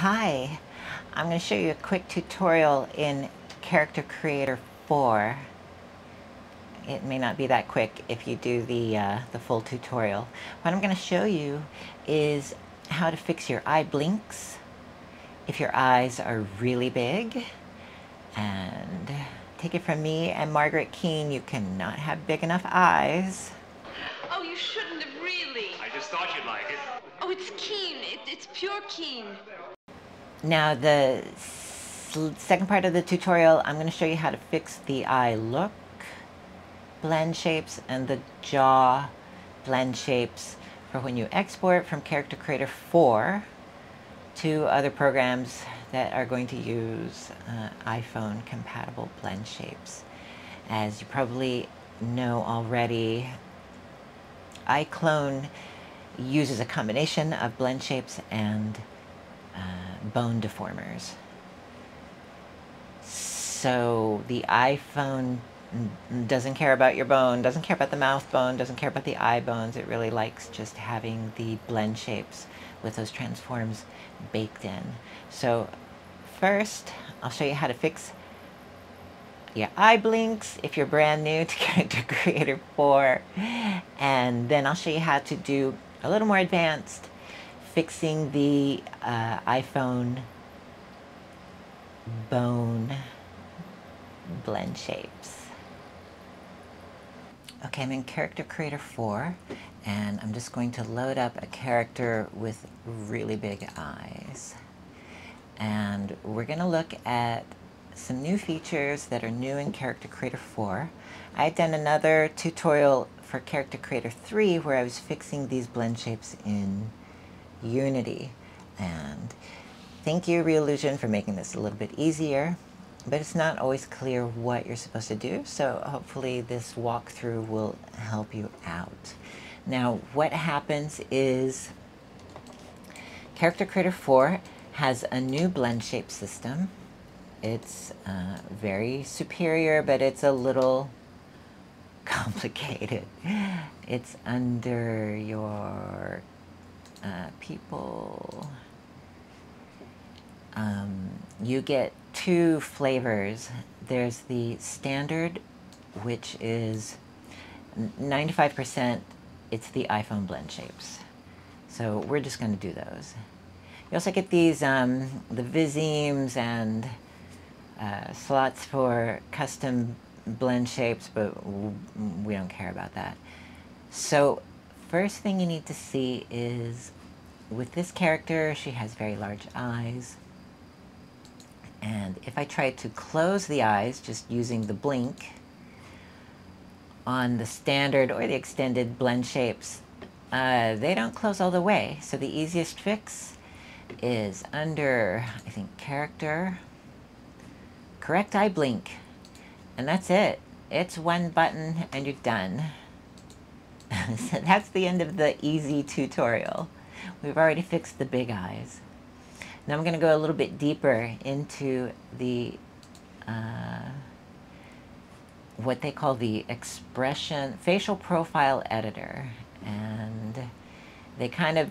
Hi, I'm going to show you a quick tutorial in Character Creator 4. It may not be that quick if you do the, uh, the full tutorial. What I'm going to show you is how to fix your eye blinks if your eyes are really big. And take it from me and Margaret Keane, you cannot have big enough eyes. Oh, you shouldn't have really. I just thought you'd like it. Oh, it's Keane. It, it's pure Keane. Now the second part of the tutorial, I'm going to show you how to fix the eye look, blend shapes, and the jaw blend shapes for when you export from Character Creator 4 to other programs that are going to use uh, iPhone compatible blend shapes. As you probably know already, iClone uses a combination of blend shapes and bone deformers. So the iPhone doesn't care about your bone, doesn't care about the mouth bone, doesn't care about the eye bones. It really likes just having the blend shapes with those transforms baked in. So first, I'll show you how to fix your eye blinks if you're brand new to Character Creator 4. And then I'll show you how to do a little more advanced fixing the uh, iPhone bone blend shapes. Okay, I'm in Character Creator 4, and I'm just going to load up a character with really big eyes. And we're going to look at some new features that are new in Character Creator 4. I've done another tutorial for Character Creator 3 where I was fixing these blend shapes in Unity. And thank you, Reallusion, for making this a little bit easier. But it's not always clear what you're supposed to do, so hopefully this walkthrough will help you out. Now, what happens is Character Creator 4 has a new blend shape system. It's uh, very superior, but it's a little complicated. It's under your uh, people. Um, you get two flavors. There's the standard, which is 95%, it's the iPhone blend shapes. So we're just going to do those. You also get these, um, the Visemes and uh, slots for custom blend shapes, but we don't care about that. So first thing you need to see is with this character, she has very large eyes. And if I try to close the eyes just using the blink on the standard or the extended blend shapes, uh, they don't close all the way. So the easiest fix is under, I think, character, correct eye blink. And that's it. It's one button and you're done. So that's the end of the easy tutorial. We've already fixed the big eyes. Now I'm going to go a little bit deeper into the uh, what they call the expression facial profile editor and they kind of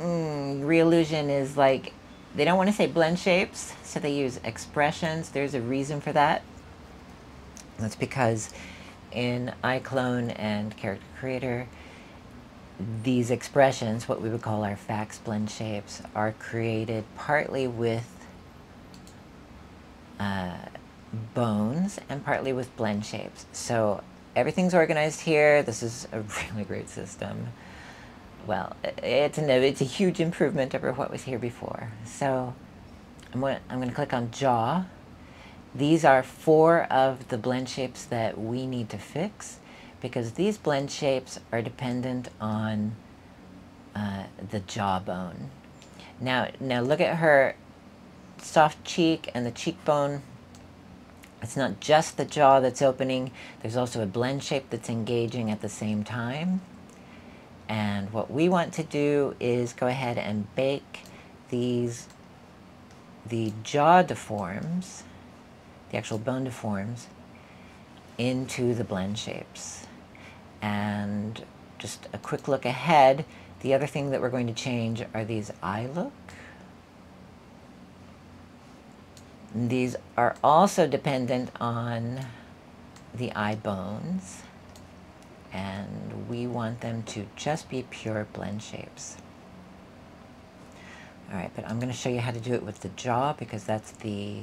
mm, Reallusion is like they don't want to say blend shapes so they use expressions there's a reason for that that's because in iClone and Character Creator these expressions, what we would call our FACS blend shapes, are created partly with uh, bones and partly with blend shapes. So everything's organized here. This is a really great system. Well, it's, it's a huge improvement over what was here before. So I'm going, I'm going to click on jaw. These are four of the blend shapes that we need to fix because these blend shapes are dependent on uh, the jawbone. Now, now look at her soft cheek and the cheekbone. It's not just the jaw that's opening. There's also a blend shape that's engaging at the same time. And what we want to do is go ahead and bake these, the jaw deforms, the actual bone deforms, into the blend shapes. And just a quick look ahead, the other thing that we're going to change are these eye look. These are also dependent on the eye bones and we want them to just be pure blend shapes. All right, but I'm going to show you how to do it with the jaw because that's the,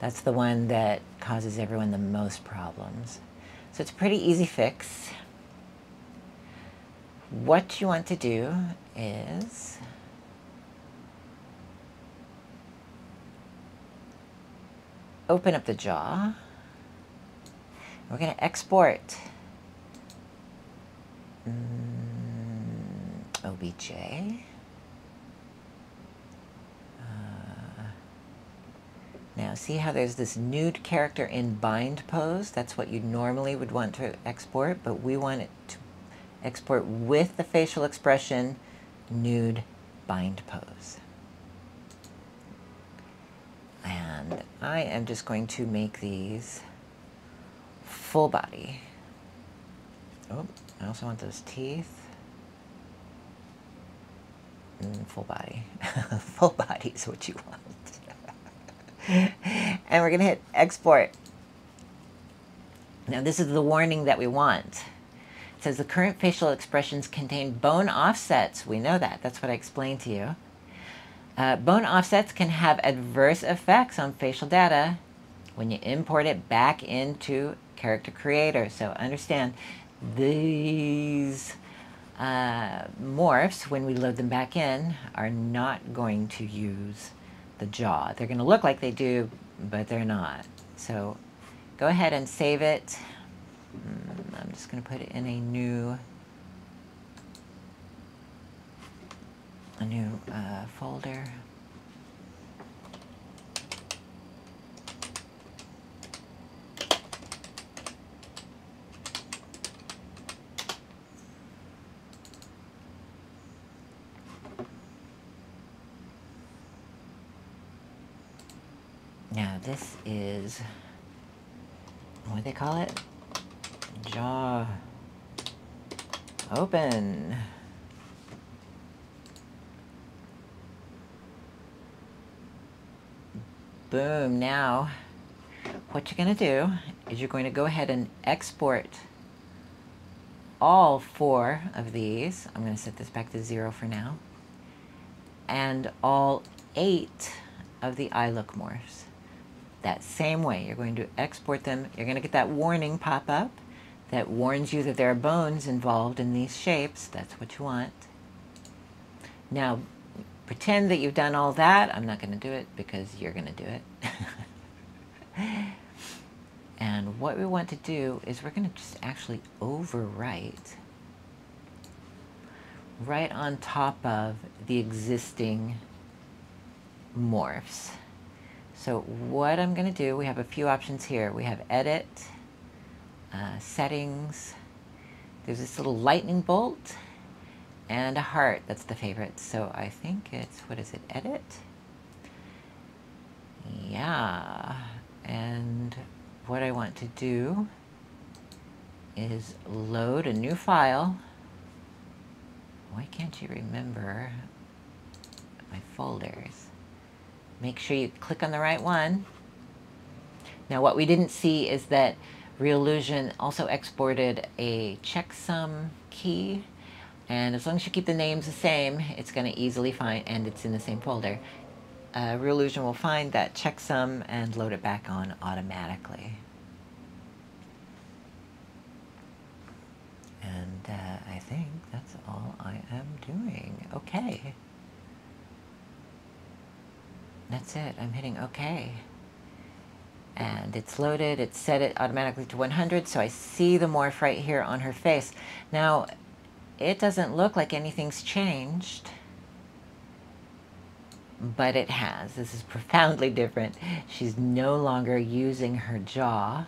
that's the one that causes everyone the most problems. So it's a pretty easy fix. What you want to do is open up the jaw. We're going to export mm, OBJ. Uh, now see how there's this nude character in bind pose? That's what you normally would want to export, but we want it to export with the facial expression nude bind pose. And I am just going to make these full body. Oh, I also want those teeth. Mm, full body. full body is what you want. and we're going to hit export. Now this is the warning that we want. It says the current facial expressions contain bone offsets. We know that. That's what I explained to you. Uh, bone offsets can have adverse effects on facial data when you import it back into Character Creator. So understand these uh, morphs, when we load them back in, are not going to use the jaw. They're going to look like they do, but they're not. So go ahead and save it. Just going to put it in a new a new uh, folder. Now this is, what do they call it? Open. Boom. Now, what you're going to do is you're going to go ahead and export all four of these. I'm going to set this back to zero for now. And all eight of the eye look morphs. That same way, you're going to export them. You're going to get that warning pop up that warns you that there are bones involved in these shapes. That's what you want. Now, pretend that you've done all that. I'm not going to do it because you're going to do it. and what we want to do is we're going to just actually overwrite right on top of the existing morphs. So what I'm going to do, we have a few options here. We have edit, uh, settings, there's this little lightning bolt, and a heart. That's the favorite. So I think it's, what is it, edit? Yeah. And what I want to do is load a new file. Why can't you remember my folders? Make sure you click on the right one. Now what we didn't see is that Reallusion also exported a checksum key and as long as you keep the names the same, it's going to easily find, and it's in the same folder. Uh, Reallusion will find that checksum and load it back on automatically. And uh, I think that's all I am doing. Okay. That's it. I'm hitting OK. And it's loaded. It set it automatically to 100, so I see the morph right here on her face. Now, it doesn't look like anything's changed, but it has. This is profoundly different. She's no longer using her jaw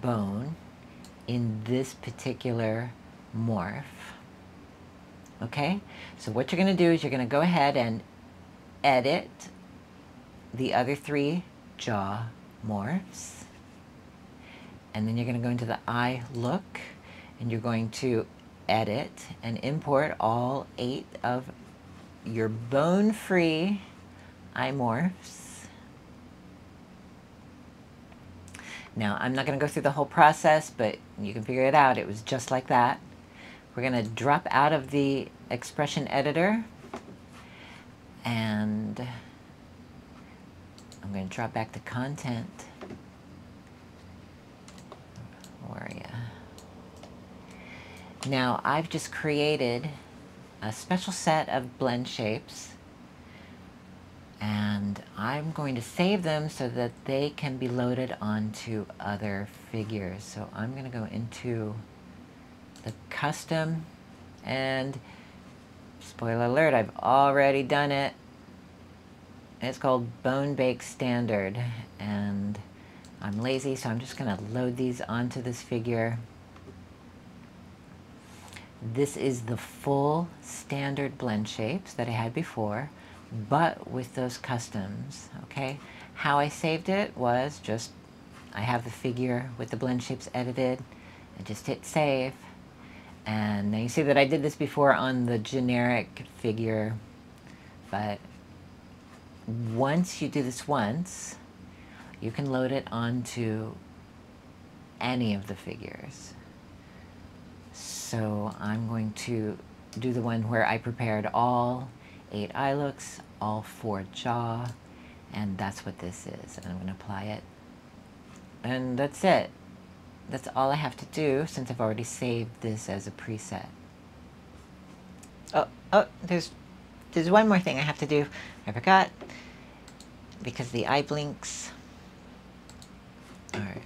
bone in this particular morph. Okay, so what you're going to do is you're going to go ahead and edit the other three jaw morphs. And then you're going to go into the eye look and you're going to edit and import all eight of your bone-free eye morphs. Now, I'm not going to go through the whole process, but you can figure it out. It was just like that. We're going to drop out of the expression editor and I'm going to drop back to content. Where are you? Now I've just created a special set of blend shapes and I'm going to save them so that they can be loaded onto other figures. So I'm going to go into the custom and spoiler alert, I've already done it. It's called Bone Bake Standard and I'm lazy so I'm just going to load these onto this figure. This is the full standard blend shapes that I had before but with those customs, okay? How I saved it was just, I have the figure with the blend shapes edited, I just hit save, and now you see that I did this before on the generic figure, but once you do this once, you can load it onto any of the figures. So I'm going to do the one where I prepared all eight eye looks, all four jaw, and that's what this is. And I'm going to apply it. And that's it. That's all I have to do since I've already saved this as a preset. Oh, oh, there's, there's one more thing I have to do. I forgot because the eye blinks are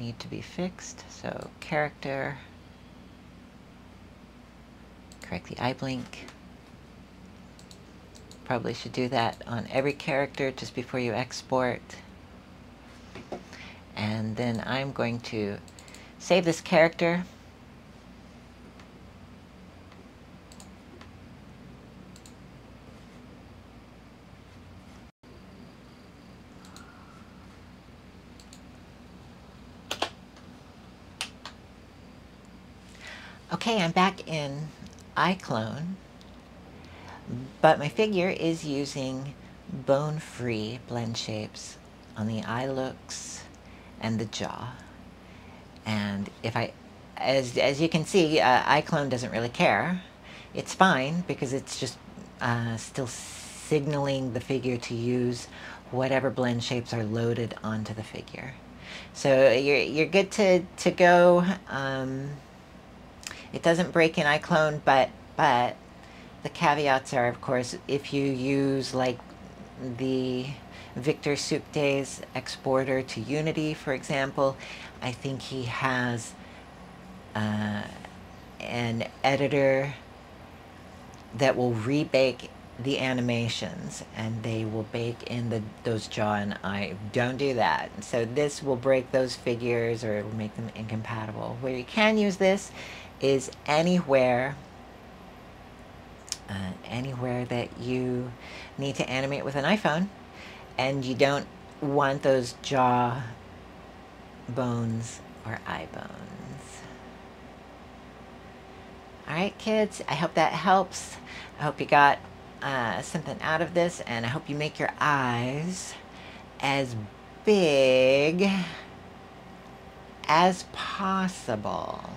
need to be fixed. So character, correct the eye blink. Probably should do that on every character just before you export. And then I'm going to save this character. Okay, I'm back in iClone but my figure is using bone-free blend shapes on the eye looks and the jaw. And if I, as, as you can see, uh, iClone doesn't really care. It's fine because it's just uh, still signaling the figure to use whatever blend shapes are loaded onto the figure. So you're, you're good to, to go. Um, it doesn't break in iClone, but, but the caveats are, of course, if you use like the Victor Days exporter to Unity, for example, I think he has uh, an editor that will rebake the animations and they will bake in the those jaw and eye. Don't do that. So this will break those figures or it'll make them incompatible. Where you can use this is anywhere uh, anywhere that you need to animate with an iPhone and you don't want those jaw bones or eye bones. All right, kids, I hope that helps. I hope you got uh, something out of this, and I hope you make your eyes as big as possible.